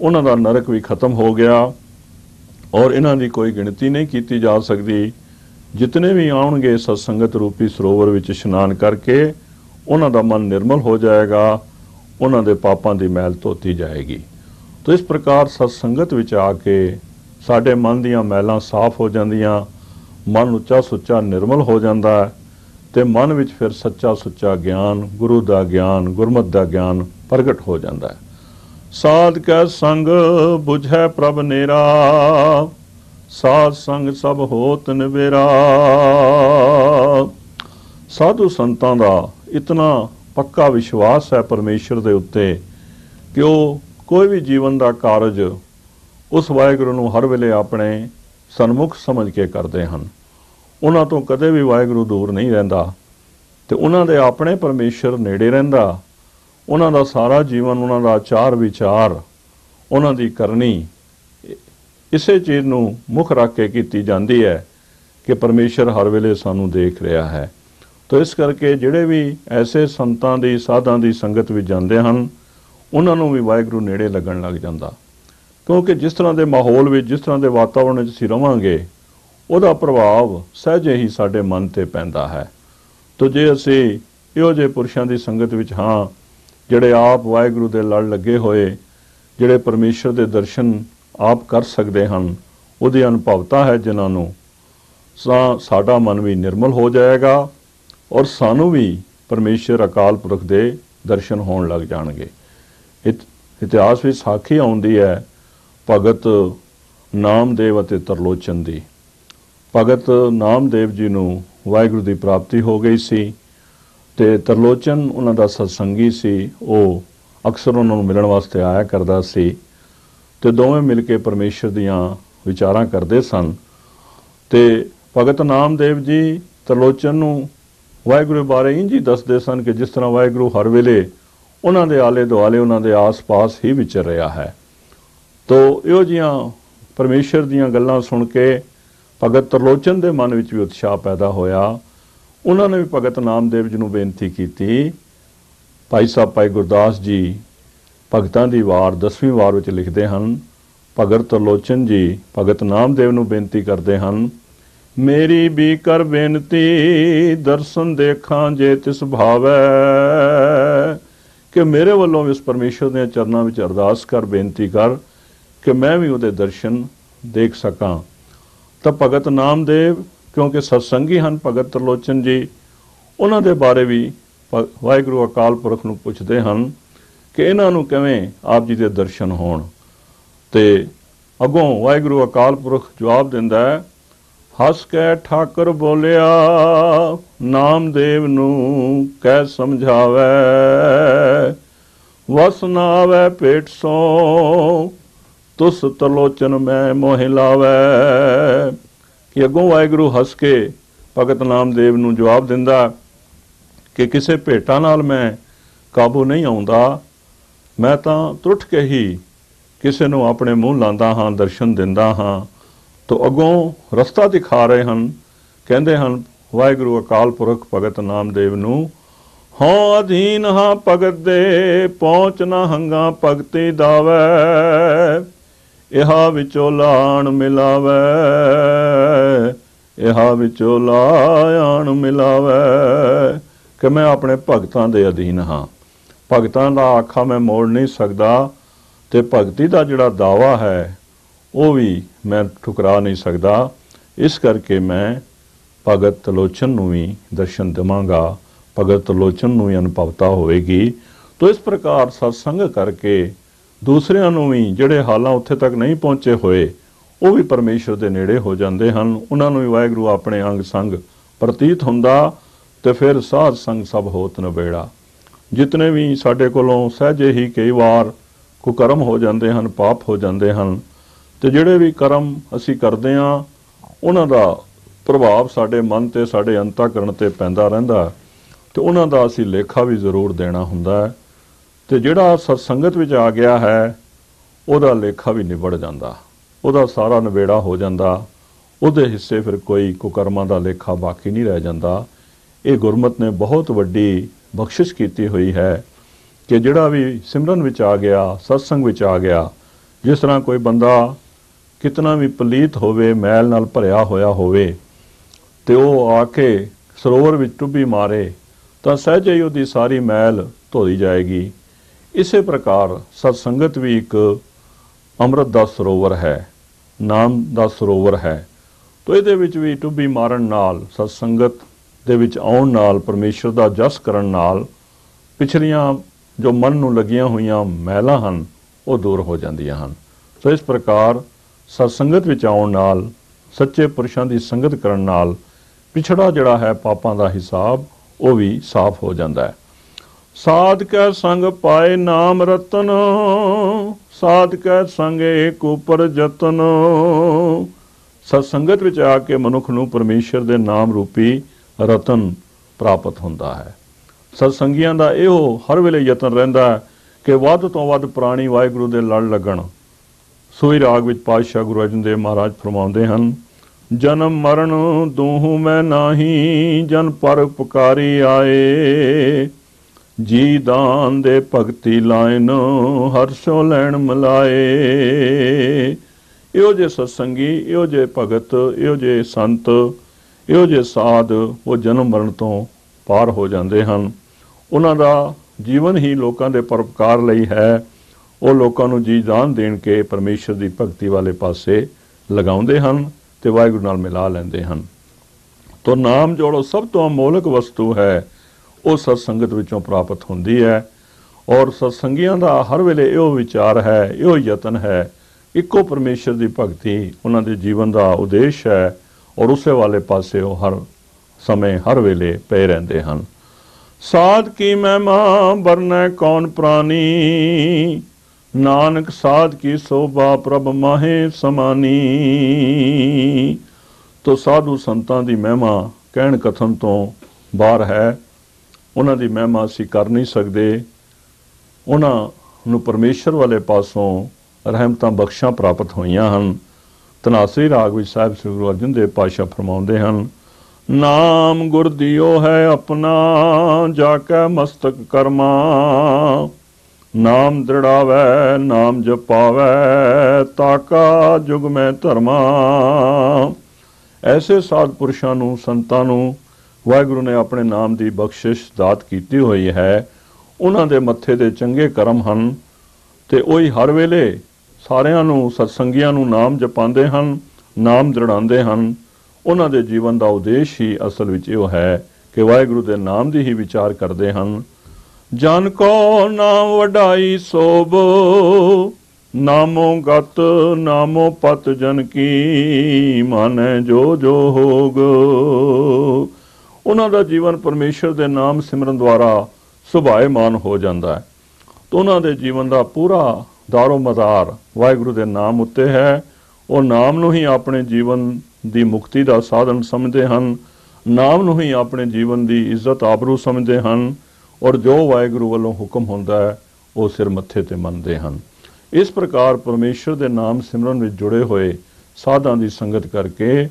ਉਹਨਾਂ ਦਾ ਨਰਕ ਵੀ ਖਤਮ ਹੋ ਗਿਆ ਔਰ ਇਹਨਾਂ ਦੀ ਕੋਈ ਗਿਣਤੀ ਨਹੀਂ ਕੀਤੀ ਜਾ ਸਕਦੀ। ਜਿਤਨੇ ਵੀ ਆਉਣਗੇ, ਸਤਸੰਗਤ ਰੂਪੀ ਸਰੋਵਰ ਵਿੱਚ ਇਸ਼ਨਾਨ ਕਰਕੇ ਉਹਨਾਂ ਦਾ ਮਨ ਨਿਰਮਲ ਹੋ ਜਾਏਗਾ, ਉਹਨਾਂ ਦੇ ਪਾਪਾਂ ਦੀ ਮੈਲ ਧੋਤੀ ਜਾਏਗੀ। ਤੋ ਇਸ ਪ੍ਰਕਾਰ ਸਤਸੰਗਤ ਵਿੱਚ ਆ ਕੇ ਸਾਡੇ ਮਨ ਦੀਆਂ ਮੈਲਾਂ ਸਾਫ਼ ਹੋ ਜਾਂਦੀਆਂ, ਮਨ ਉੱਚਾ ਸੁੱਚਾ ਨਿਰਮਲ ਹੋ ਜਾਂਦਾ ਹੈ ਤੇ ਮਨ ਵਿੱਚ ਫਿਰ ਸੱਚਾ ਸੁੱਚਾ ਗਿਆਨ, ਗੁਰੂ ਦਾ ਗਿਆਨ, ਗੁਰਮਤਿ ਦਾ ਗਿਆਨ ਪ੍ਰਗਟ ਹੋ ਜਾਂਦਾ ਹੈ। ਸਾਧ ਕੈ ਸੰਗ 부ਝੈ ਪ੍ਰਭ ਨੇਰਾ, ਸਾਧ ਸੰਗ ਸਭ ਹੋਤ ਨਿਵੇਰਾ। ਸਾਧੂ ਸੰਤਾਂ ਦਾ ਇਤਨਾ ਪੱਕਾ ਵਿਸ਼ਵਾਸ ਹੈ ਪਰਮੇਸ਼ਰ ਦੇ ਉੱਤੇ ਕਿ ਉਹ ਕੋਈ ਵੀ ਜੀਵਨ ਦਾ ਕਾਰਜ ਉਸ ਵਾਹਿਗੁਰੂ ਨੂੰ ਹਰ ਵੇਲੇ ਆਪਣੇ ਸਨਮੁਖ ਸਮਝ ਕੇ ਕਰਦੇ ਹਨ। ਉਹਨਾਂ ਤੋਂ ਕਦੇ ਵੀ ਵਾਹਿਗੁਰੂ ਦੂਰ ਨਹੀਂ ਰਹਿੰਦਾ ਤੇ ਉਹਨਾਂ ਦੇ ਆਪਣੇ ਪਰਮੇਸ਼ਰ ਨੇੜੇ ਰਹਿੰਦਾ। ਉਹਨਾਂ ਦਾ ਸਾਰਾ ਜੀਵਨ, ਉਹਨਾਂ ਦਾ ਆਚਾਰ ਵਿਚਾਰ, ਉਹਨਾਂ ਦੀ ਕਰਨੀ, ਇਸੇ ਚੀਜ਼ ਨੂੰ ਮੁੱਖ ਰੱਖ ਕੇ ਕੀਤੀ ਜਾਂਦੀ ਹੈ ਕਿ ਪਰਮੇਸ਼ਰ ਹਰ ਵੇਲੇ ਸਾਨੂੰ ਦੇਖ ਰਿਹਾ ਹੈ। ਤਾਂ ਇਸ ਕਰਕੇ ਜਿਹੜੇ ਵੀ ਐਸੇ ਸੰਤਾਂ ਦੀ, ਸਾਧਾਂ ਦੀ ਸੰਗਤ ਵਿੱਚ ਜਾਂਦੇ ਹਨ ਉਹਨਾਂ ਨੂੰ ਵੀ ਵਾਹਿਗੁਰੂ ਨੇੜੇ ਲੱਗਣ ਲੱਗ ਜਾਂਦਾ। ਕਿਉਂਕਿ ਜਿਸ ਤਰ੍ਹਾਂ ਦੇ ਮਾਹੌਲ ਵਿੱਚ, ਜਿਸ ਤਰ੍ਹਾਂ ਦੇ ਵਾਤਾਵਰਣ ਵਿੱਚ ਅਸੀਂ ਰਵਾਂਗੇ, ਉਹਦਾ ਪ੍ਰਭਾਵ ਸਹਿਜੇ ਹੀ ਸਾਡੇ ਮਨ ਤੇ ਪੈਂਦਾ ਹੈ। ਤੋ ਜੇ ਅਸੀਂ ਇਹੋ ਜਿਹੇ ਪੁਰਸ਼ਾਂ ਦੀ ਸੰਗਤ ਵਿੱਚ ਹਾਂ, ਜਿਹੜੇ ਆਪ ਵਾਹਿਗੁਰੂ ਦੇ ਲੜ ਲੱਗੇ ਹੋਏ, ਜਿਹੜੇ ਪਰਮੇਸ਼ਰ ਦੇ ਦਰਸ਼ਨ ਆਪ ਕਰ ਸਕਦੇ ਹਨ, ਉਹਦੀ ਅਨੁਭਵਤਾ ਹੈ ਜਿਨ੍ਹਾਂ ਨੂੰ ਸਾ- ਸਾਡਾ ਮਨ ਵੀ ਨਿਰਮਲ ਹੋ ਜਾਏਗਾ ਔਰ ਸਾਨੂੰ ਵੀ ਪਰਮੇਸ਼ਰ ਅਕਾਲ ਪੁਰਖ ਦੇ ਦਰਸ਼ਨ ਹੋਣ ਲੱਗ ਜਾਣਗੇ। ਇਤਿਹਾਸ ਵਿੱਚ ਸਾਖੀ ਆਉਂਦੀ ਹੈ, ਭਗਤ ਨਾਮਦੇਵ ਅਤੇ ਤਰਲੋਚਨ ਦੀ। ਭਗਤ ਨਾਮਦੇਵ ਜੀ ਨੂੰ ਵਾਹਿਗੁਰੂ ਦੀ ਪ੍ਰਾਪਤੀ ਹੋ ਗਈ ਸੀ ਤੇ ਤਰਲੋਚਨ ਉਹਨਾਂ ਦਾ ਸਤਸੰਗੀ ਸੀ। ਉਹ ਅਕਸਰ ਉਹਨਾਂ ਨੂੰ ਮਿਲਣ ਵਾਸਤੇ ਆਇਆ ਕਰਦਾ ਸੀ ਤੇ ਦੋਵੇਂ ਮਿਲ ਕੇ ਪਰਮੇਸ਼ਰ ਦੀਆਂ ਵਿਚਾਰਾਂ ਕਰਦੇ ਸਨ। ਤੇ ਭਗਤ ਨਾਮਦੇਵ ਜੀ ਤਰਲੋਚਨ ਨੂੰ ਵਾਹਿਗੁਰੂ ਬਾਰੇ ਇੰਜ ਹੀ ਦੱਸਦੇ ਸਨ ਕਿ ਜਿਸ ਤਰ੍ਹਾਂ ਵਾਹਿਗੁਰੂ ਹਰ ਵੇਲੇ ਉਹਨਾਂ ਦੇ ਆਲੇ ਦੁਆਲੇ, ਉਹਨਾਂ ਦੇ ਆਸ-ਪਾਸ ਹੀ ਵਿਚਰ ਰਿਹਾ ਹੈ। ਤੋ ਇਹੋ ਜੀਆਂ ਪਰਮੇਸ਼ਰ ਦੀਆਂ ਗੱਲਾਂ ਸੁਣ ਕੇ ਭਗਤ ਤਰਲੋਚਨ ਦੇ ਮਨ ਵਿੱਚ ਵੀ ਉਤਸ਼ਾਹ ਪੈਦਾ ਹੋਇਆ। ਉਹਨਾਂ ਨੇ ਵੀ ਭਗਤ ਨਾਮਦੇਵ ਜੀ ਨੂੰ ਬੇਨਤੀ ਕੀਤੀ, ਭਾਈ ਸਾਹਿਬ, ਭਾਈ ਗੁਰਦਾਸ ਜੀ, ਭਗਤਾਂ ਦੀ ਵਾਰ 10ਵੀਂ ਵਾਰ ਵਿੱਚ ਲਿਖਦੇ ਹਨ। ਭਗਤ ਤਰਲੋਚਨ ਜੀ, ਭਗਤ ਨਾਮਦੇਵ ਨੂੰ ਬੇਨਤੀ ਕਰਦੇ ਹਨ, ਮੇਰੀ ਵੀ ਕਰ ਬੇਨਤੀ, ਦਰਸ਼ਨ ਦੇਖਾਂ ਜੇ ਤਿਸ ਭਾਵੈ। ਕਿ ਮੇਰੇ ਵੱਲੋਂ ਵੀ ਉਸ ਪਰਮੇਸ਼ਰ ਦੇ ਚਰਨਾਂ ਵਿੱਚ ਅਰਦਾਸ ਕਰ, ਬੇਨਤੀ ਕਰ ਕਿ ਮੈਂ ਵੀ ਉਹਦੇ ਦਰਸ਼ਨ ਦੇਖ ਸਕਾਂ। ਤਾਂ ਭਗਤ ਨਾਮਦੇਵ, ਕਿਉਂਕਿ ਸਤਸੰਗੀ ਹਨ ਭਗਤ ਤਰਲੋਚਨ ਜੀ, ਉਹਨਾਂ ਦੇ ਬਾਰੇ ਵੀ ਵਾਹਿਗੁਰੂ ਅਕਾਲ ਪੁਰਖ ਨੂੰ ਪੁੱਛਦੇ ਹਨ ਕਿ ਇਹਨਾਂ ਨੂੰ ਕਿਵੇਂ ਆਪ ਜੀ ਦੇ ਦਰਸ਼ਨ ਹੋਣ। ਤੇ ਅਗੋਂ ਵਾਹਿਗੁਰੂ ਅਕਾਲ ਪੁਰਖ ਜਵਾਬ ਦਿੰਦਾ ਹੈ, ਹੱਸ ਕੇ ਠਾਕਰ ਬੋਲਿਆ, ਨਾਮਦੇਵ ਨੂੰ ਕਹਿ ਸਮਝਾਵੇ। ਵਸ ਨਾ ਆਵੇ ਪੇਟ ਸੋ, ਤੁਸ ਤਲੋਚਨ ਮੈਂ ਮੋਹਿ ਲਾਵੇ। ਕਿ ਅਗੋਂ ਵਾਹਿਗੁਰੂ ਹੱਸ ਕੇ ਭਗਤ ਨਾਮਦੇਵ ਨੂੰ ਜਵਾਬ ਦਿੰਦਾ, ਕਿ ਕਿਸੇ ਭੇਟਾਂ ਨਾਲ ਮੈਂ ਕਾਬੂ ਨਹੀਂ ਆਉਂਦਾ, ਮੈਂ ਤਾਂ ਟੁੱਟ ਕੇ ਹੀ ਕਿਸੇ ਨੂੰ ਆਪਣੇ ਮੂੰਹ ਲਾਂਦਾ ਹਾਂ, ਦਰਸ਼ਨ ਦਿੰਦਾ ਹਾਂ। ਤੋ ਅਗੋਂ ਰਸਤਾ ਦਿਖਾ ਰਹੇ ਹਨ, ਕਹਿੰਦੇ ਹਨ, ਵਾਹਿਗੁਰੂ ਅਕਾਲ ਪੁਰਖ ਭਗਤ ਨਾਮਦੇਵ ਨੂੰ ਹਾਂ ਅਧੀਨ ਹਾਂ ਭਗਤ ਦੇ, ਪਹੁੰਚ ਨਾ ਹੰਗਾ ਭਗਤੀ ਦਾਵੈ। ਇਹਾ ਵਿਚੋ ਲਾਣ ਮਿਲਾਵੇ, ਇਹਾ ਵਿਚੋ ਲਾਣ ਮਿਲਾਵੇ। ਕਿ ਮੈਂ ਆਪਣੇ ਭਗਤਾਂ ਦੇ ਅਧੀਨ ਹਾਂ। ਭਗਤਾਂ ਦਾ ਆਖਾ ਮੈਂ ਮੋੜ ਨਹੀਂ ਸਕਦਾ ਤੇ ਭਗਤੀ ਦਾ ਜਿਹੜਾ ਦਾਵਾ ਹੈ, ਉਹ ਵੀ ਮੈਂ ਠੁਕਰਾ ਨਹੀਂ ਸਕਦਾ। ਇਸ ਕਰਕੇ ਮੈਂ ਭਗਤ ਤਲੋਚਨ ਨੂੰ ਵੀ ਦਰਸ਼ਨ ਦੇਵਾਂਗਾ। ਭਗਤ ਲੋਚਨ ਨੂੰ ਵੀ ਅਨੁਭਵਤਾ ਹੋਵੇਗੀ, ਤੋ ਇਸ ਪ੍ਰਕਾਰ ਸਤਸੰਗ ਕਰਕੇ ਦੂਸਰਿਆਂ ਨੂੰ ਵੀ ਜਿਹੜੇ ਹਾਲਾਂ ਉੱਥੇ ਤੱਕ ਨਹੀਂ ਪਹੁੰਚੇ ਹੋਏ, ਉਹ ਵੀ ਪਰਮੇਸ਼ਰ ਦੇ ਨੇੜੇ ਹੋ ਜਾਂਦੇ ਹਨ। ਉਹਨਾਂ ਨੂੰ ਵੀ ਵਾਹਿਗੁਰੂ ਆਪਣੇ ਅੰਗ ਸੰਗ ਪ੍ਰਤੀਤ ਹੁੰਦਾ ਤੇ ਫਿਰ ਸਾਧ ਸੰਗ ਸਭ ਹੋਤ ਨਵੇੜਾ ਜਿਤਨੇ ਵੀ ਸਾਡੇ ਕੋਲੋਂ ਸਹਜੇ ਹੀ ਕਈ ਵਾਰ ਕੁਕਰਮ ਹੋ ਜਾਂਦੇ ਹਨ, ਪਾਪ ਹੋ ਜਾਂਦੇ ਹਨ, ਤੇ ਜਿਹੜੇ ਵੀ ਕਰਮ ਅਸੀਂ ਕਰਦੇ ਆ ਉਹਨਾਂ ਦਾ ਪ੍ਰਭਾਵ ਸਾਡੇ ਮਨ ਤੇ, ਸਾਡੇ ਅੰਤਕਰਣ ਤੇ ਪੈਂਦਾ ਰਹਿੰਦਾ। ਤੇ ਉਹਨਾਂ ਦਾ ਅਸੀਂ ਲੇਖਾ ਵੀ ਜ਼ਰੂਰ ਦੇਣਾ ਹੁੰਦਾ ਹੈ। ਤੇ ਜਿਹੜਾ ਸਤਸੰਗਤ ਵਿੱਚ ਆ ਗਿਆ ਹੈ, ਉਹਦਾ ਲੇਖਾ ਵੀ ਨਿਬੜ ਜਾਂਦਾ। ਉਹਦਾ ਸਾਰਾ ਨਵੇੜਾ ਹੋ ਜਾਂਦਾ। ਉਹਦੇ ਹਿੱਸੇ ਫਿਰ ਕੋਈ ਕੁਕਰਮਾਂ ਦਾ ਲੇਖਾ ਬਾਕੀ ਨਹੀਂ ਰਹਿ ਜਾਂਦਾ। ਇਹ ਗੁਰਮਤ ਨੇ ਬਹੁਤ ਵੱਡੀ ਬਖਸ਼ਿਸ਼ ਕੀਤੀ ਹੋਈ ਹੈ ਕਿ ਜਿਹੜਾ ਵੀ ਸਿਮਰਨ ਵਿੱਚ ਆ ਗਿਆ ਸਤਸੰਗ ਵਿੱਚ ਆ ਗਿਆ, ਜਿਸ ਤਰ੍ਹਾਂ ਕੋਈ ਬੰਦਾ ਕਿਤਨਾ ਵੀ ਪਲੀਤ ਹੋਵੇ, ਮੈਲ ਨਾਲ ਭਰਿਆ ਹੋਇਆ ਹੋਵੇ, ਤੇ ਉਹ ਆ ਕੇ ਸਰੋਵਰ ਵਿੱਚ ਟੁੱਬੀ ਮਾਰੇ ਤਾਂ ਸਹਿਜੇ ਹੀ ਉਹਦੀ ਸਾਰੀ ਮੈਲ ਧੋਈ ਜਾਏਗੀ। ਇਸੇ ਪ੍ਰਕਾਰ ਸਤਸੰਗਤ ਵੀ ਇੱਕ ਅੰਮ੍ਰਿਤ ਦਾ ਸਰੋਵਰ ਹੈ ਨਾਮ ਦਾ ਸਰੋਵਰ ਹੈ। ਤੋ ਇਹਦੇ ਵਿੱਚ ਵੀ ਟੁੱਬੀ ਮਾਰਨ ਨਾਲ, ਸਤਸੰਗਤ ਦੇ ਵਿੱਚ ਆਉਣ ਨਾਲ, ਪਰਮੇਸ਼ਰ ਦਾ ਜਸ ਕਰਨ ਨਾਲ ਪਿਛਲੀਆਂ ਜੋ ਮਨ ਨੂੰ ਲੱਗੀਆਂ ਹੋਈਆਂ ਮੈਲਾਂ ਹਨ, ਉਹ ਦੂਰ ਹੋ ਜਾਂਦੀਆਂ ਹਨ। ਸੋ ਇਸ ਪ੍ਰਕਾਰ ਸਤਸੰਗਤ ਵਿੱਚ ਆਉਣ ਨਾਲ, ਸੱਚੇ ਪੁਰਸ਼ਾਂ ਦੀ ਸੰਗਤ ਕਰਨ ਨਾਲ ਪਿਛੜਾ ਜਿਹੜਾ ਹੈ ਪਾਪਾਂ ਦਾ ਹਿਸਾਬ ਉਹ ਵੀ ਸਾਫ਼ ਹੋ ਜਾਂਦਾ ਹੈ। ਸਾਧ ਸੰਗ ਪਾਏ ਨਾਮ ਰਤਨ ਸਾਧ ਕੈ ਸੰਗ ਏਕ ਉਪਰ ਜਤਨ। ਸਤਸੰਗਤ ਵਿੱਚ ਆ ਕੇ ਮਨੁੱਖ ਨੂੰ ਪਰਮੇਸ਼ਰ ਦੇ ਨਾਮ ਰੂਪੀ ਰਤਨ ਪ੍ਰਾਪਤ ਹੁੰਦਾ ਹੈ। ਸਤਸੰਗੀਆਂ ਦਾ ਇਹੋ ਹਰ ਵੇਲੇ ਯਤਨ ਰਹਿੰਦਾ ਹੈ ਕਿ ਵੱਧ ਤੋਂ ਵੱਧ ਪ੍ਰਾਣੀ ਵਾਹਿਗੁਰੂ ਦੇ ਲੜ ਲੱਗਣ। ਸੋਈ ਰਾਗ ਵਿੱਚ ਪਾਤਸ਼ਾਹ ਗੁਰੂ ਅਰਜਨ ਦੇਵ ਮਹਾਰਾਜ ਫਰਮਾਉਂਦੇ ਹਨ ਜਨਮ ਮਰਨ ਦੋਹੂ ਮੈਂ ਨਾਹੀ, ਜਨ ਪਰ ਪੁਕਾਰੀ ਆਏ। ਜੀ ਦਾਨ ਦੇ ਭਗਤੀ ਲਾਇਨ ਹਰਸ਼ੋ ਲੈਣ ਮਲਾਏ। ਇਹੋ ਜਿਹੇ ਸਤਸੰਗੀ, ਇਹੋ ਜਿਹੇ ਭਗਤ, ਇਹੋ ਜਿਹੇ ਸੰਤ, ਇਹੋ ਜਿਹੇ ਸਾਧ, ਉਹ ਜਨਮ ਮਰਨ ਤੋਂ ਪਾਰ ਹੋ ਜਾਂਦੇ ਹਨ। ਉਹਨਾਂ ਦਾ ਜੀਵਨ ਹੀ ਲੋਕਾਂ ਦੇ ਪਰਪਕਾਰ ਲਈ ਹੈ। ਉਹ ਲੋਕਾਂ ਨੂੰ ਜੀ ਦਾਨ ਦੇਣ ਕੇ ਪਰਮੇਸ਼ਰ ਦੀ ਭਗਤੀ ਵਾਲੇ ਪਾਸੇ ਲਗਾਉਂਦੇ ਹਨ। ਤੇ ਵਾਹਿਗੁਰੂ ਨਾਲ ਮਿਲਾ ਲੈਂਦੇ ਹਨ। ਤੋ ਨਾਮ ਜੋੜੋ, ਸਭ ਤੋਂ ਅਮੋਲਕ ਵਸਤੂ ਹੈ। ਉਹ ਸਤਸੰਗਤ ਵਿੱਚੋਂ ਪ੍ਰਾਪਤ ਹੁੰਦੀ ਹੈ। ਔਰ ਸਤਸੰਗੀਆਂ ਦਾ ਹਰ ਵੇਲੇ ਇਹੋ ਵਿਚਾਰ ਹੈ, ਇਹੋ ਯਤਨ ਹੈ। ਇੱਕੋ ਪਰਮੇਸ਼ਰ ਦੀ ਭਗਤੀ ਉਹਨਾਂ ਦੇ ਜੀਵਨ ਦਾ ਉਦੇਸ਼ ਹੈ ਔਰ ਉਸੇ ਵਾਲੇ ਪਾਸੇ ਉਹ ਹਰ ਸਮੇਂ, ਹਰ ਵੇਲੇ ਪਏ ਰਹਿੰਦੇ ਹਨ। ਸਾਧ ਕੀ ਮਹਿਮਾ, ਵਰਨੈ ਕੌਣ ਪ੍ਰਾਨੀ ਨਾਨਕ ਸਾਧ ਕੀ ਸੋਭਾ ਪ੍ਰਭ ਮਾਹੇ ਸਮਾਨੀ। ਤੋ ਸਾਧੂ ਸੰਤਾਂ ਦੀ ਮਹਿਮਾ ਕਹਿਣ ਕਥਨ ਤੋਂ ਬਾਹਰ ਹੈ। ਉਹਨਾਂ ਦੀ ਮਹਿਮਾ ਅਸੀਂ ਕਰ ਨਹੀਂ ਸਕਦੇ। ਉਹਨਾਂ ਨੂੰ ਪਰਮੇਸ਼ਰ ਵਾਲੇ ਪਾਸੋਂ ਰਹਿਮਤਾਂ ਬਖਸ਼ਾਂ ਪ੍ਰਾਪਤ ਹੋਈਆਂ ਹਨ। ਤਨਾਸਰੀ ਰਾਗ ਵਿੱਚ ਸਾਹਿਬ ਸ੍ਰੀ ਗੁਰੂ ਅਰਜਨ ਦੇਵ ਪਾਸ਼ਾ ਫਰਮਾਉਂਦੇ ਹਨ, ਨਾਮ ਗੁਰ ਦਿਓ ਹੈ ਆਪਣਾ, ਜਾ ਕੇ ਮਸਤਕ ਕਰਮਾ। ਨਾਮ ਦ੍ਰਿੜਾਵੈ, ਨਾਮ ਜਪਾਵੈ ਤਾਕਾ ਜੁਗ ਮੈਂ ਧਰਮਾ। ਐਸੇ ਸਾਧ ਪੁਰਸ਼ਾਂ ਨੂੰ, ਸੰਤਾਂ ਨੂੰ ਵਾਹਿਗੁਰੂ ਨੇ ਆਪਣੇ ਨਾਮ ਦੀ ਬਖਸ਼ਿਸ਼ ਦਾਤ ਕੀਤੀ ਹੋਈ ਹੈ। ਉਹਨਾਂ ਦੇ ਮੱਥੇ ਦੇ ਚੰਗੇ ਕਰਮ ਹਨ ਤੇ ਉਹੀ ਹਰ ਵੇਲੇ ਸਾਰਿਆਂ ਨੂੰ, ਸਤਸੰਗੀਆਂ ਨੂੰ ਨਾਮ ਜਪਾਉਂਦੇ ਹਨ, ਨਾਮ ਦ੍ਰਿੜਾਉਂਦੇ ਹਨ। ਉਹਨਾਂ ਦੇ ਜੀਵਨ ਦਾ ਉਦੇਸ਼ ਹੀ ਅਸਲ ਵਿੱਚ ਇਹ ਹੈ ਕਿ ਵਾਹਿਗੁਰੂ ਦੇ ਨਾਮ ਦੀ ਹੀ ਵਿਚਾਰ ਕਰਦੇ ਹਨ। ਜਨ ਕੋ ਨਾਮ ਵਡਾਈ ਸੋਭ, ਨਾਮੋ ਗਤ, ਨਾਮੋ ਪਤ ਜਨ ਕੀ ਮਨ ਜੋ ਜੋ ਹੋਗ। ਉਹਨਾਂ ਦਾ ਜੀਵਨ ਪਰਮੇਸ਼ਰ ਦੇ ਨਾਮ ਸਿਮਰਨ ਦੁਆਰਾ ਸੁਭਾਏਮਾਨ ਹੋ ਜਾਂਦਾ ਹੈ। ਤਾਂ ਉਹਨਾਂ ਦੇ ਜੀਵਨ ਦਾ ਪੂਰਾ ਦਾਰੋ ਮਦਾਰ ਵਾਹਿਗੁਰੂ ਦੇ ਨਾਮ ਉੱਤੇ ਹੈ। ਉਹ ਨਾਮ ਨੂੰ ਹੀ ਆਪਣੇ ਜੀਵਨ ਦੀ ਮੁਕਤੀ ਦਾ ਸਾਧਨ ਸਮਝਦੇ ਹਨ। ਨਾਮ ਨੂੰ ਹੀ ਆਪਣੇ ਜੀਵਨ ਦੀ ਇੱਜ਼ਤ ਆਬਰੂ ਸਮਝਦੇ ਹਨ। ਔਰ ਜੋ ਵਾਹਿਗੁਰੂ ਵੱਲੋਂ ਹੁਕਮ ਹੁੰਦਾ ਹੈ, ਉਹ ਸਿਰ ਮੱਥੇ ਤੇ ਮੰਨਦੇ ਹਨ। ਇਸ ਪ੍ਰਕਾਰ ਪਰਮੇਸ਼ਰ ਦੇ ਨਾਮ ਸਿਮਰਨ ਵਿੱਚ ਜੁੜੇ ਹੋਏ ਸਾਧਾਂ ਦੀ ਸੰਗਤ ਕਰਕੇ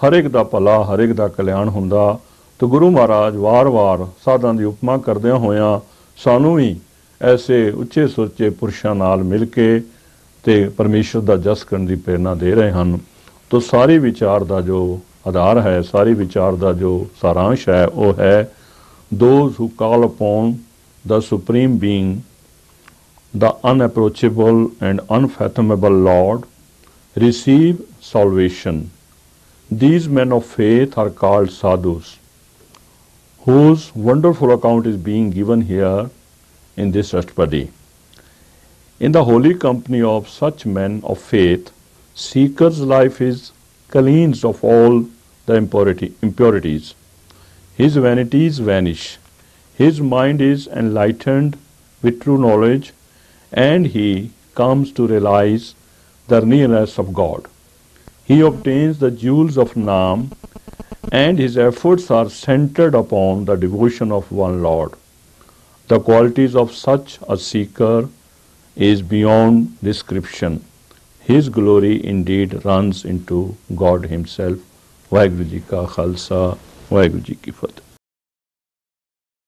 ਹਰ ਇੱਕ ਦਾ ਭਲਾ, ਹਰ ਇੱਕ ਦਾ ਕਲਿਆਣ ਹੁੰਦਾ। ਤੇ ਗੁਰੂ ਮਹਾਰਾਜ ਵਾਰ-ਵਾਰ ਸਾਧਾਂ ਦੀ ਉਪਮਾ ਕਰਦਿਆਂ ਹੋਇਆਂ ਸਾਨੂੰ ਵੀ ਐਸੇ ਉੱਚੇ ਸੁੱਚੇ ਪੁਰਸ਼ਾਂ ਨਾਲ ਮਿਲ ਕੇ ਤੇ ਪਰਮੇਸ਼ਰ ਦਾ ਜਸ ਕਰਨ ਦੀ ਪ੍ਰੇਰਣਾ ਦੇ ਰਹੇ ਹਨ। ਤੋ ਸਾਰੀ ਵਿਚਾਰ ਦਾ ਜੋ ਆਧਾਰ ਹੈ, ਸਾਰੇ ਵਿਚਾਰ ਦਾ ਜੋ ਸਾਰਾਂਸ਼ ਹੈ, ਉਹ ਹੈ those who call upon the supreme being the unapproachable and unfathomable lord receive salvation these men of faith are called sadhus whose wonderful account is being given here in this Ashtapadi. In the holy company of such men of faith, seeker's life is cleansed of all the impurity, impurities. His vanities vanish. His mind is enlightened with true knowledge and he comes to realize the nearness of God. He obtains the jewels of Naam and his efforts are centered upon the devotion of one Lord. The qualities of such a seeker is beyond description. His glory indeed runs into God Himself. Vaheguru Khalsa, Waheguru ji Ki Fateh.